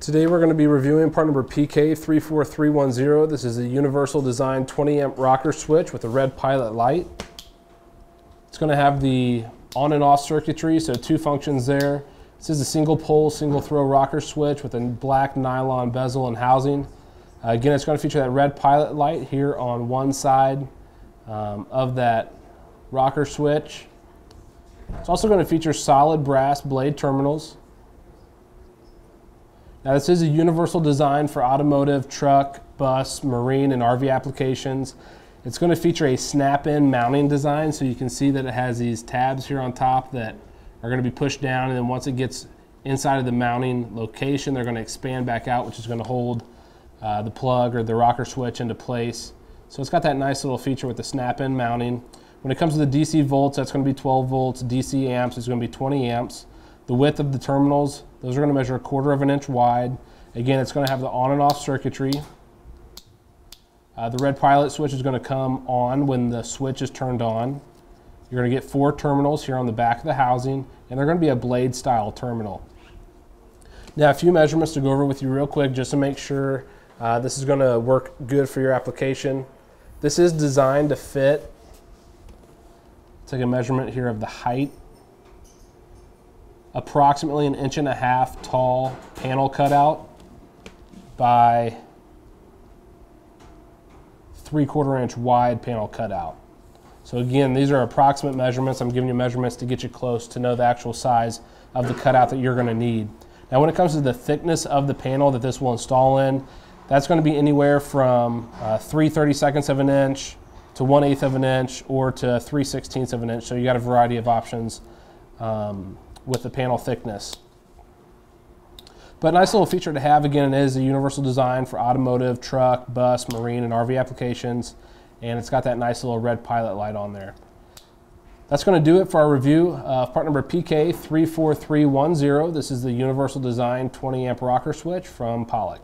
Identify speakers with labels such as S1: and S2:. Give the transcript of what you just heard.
S1: Today we're going to be reviewing part number PK34310. This is a universal design 20 amp rocker switch with a red pilot light. It's going to have the on and off circuitry, so two functions there. This is a single pole, single throw rocker switch with a black nylon bezel and housing. Uh, again, it's going to feature that red pilot light here on one side um, of that rocker switch. It's also going to feature solid brass blade terminals. Now this is a universal design for automotive, truck, bus, marine, and RV applications. It's going to feature a snap-in mounting design, so you can see that it has these tabs here on top that are going to be pushed down, and then once it gets inside of the mounting location, they're going to expand back out, which is going to hold uh, the plug or the rocker switch into place. So it's got that nice little feature with the snap-in mounting. When it comes to the DC volts, that's going to be 12 volts. DC amps is going to be 20 amps. The width of the terminals, those are going to measure a quarter of an inch wide. Again, it's going to have the on and off circuitry. Uh, the red pilot switch is going to come on when the switch is turned on. You're going to get four terminals here on the back of the housing, and they're going to be a blade style terminal. Now, a few measurements to go over with you real quick just to make sure uh, this is going to work good for your application. This is designed to fit. Take a measurement here of the height approximately an inch and a half tall panel cutout by three quarter inch wide panel cutout. So again, these are approximate measurements. I'm giving you measurements to get you close to know the actual size of the cutout that you're gonna need. Now when it comes to the thickness of the panel that this will install in, that's gonna be anywhere from uh, 3 32nds of an inch to 1 8th of an inch or to 3 16ths of an inch. So you got a variety of options um, with the panel thickness. But a nice little feature to have, again, it is a universal design for automotive, truck, bus, marine, and RV applications. And it's got that nice little red pilot light on there. That's going to do it for our review of part number PK34310. This is the universal design 20 amp rocker switch from Pollak.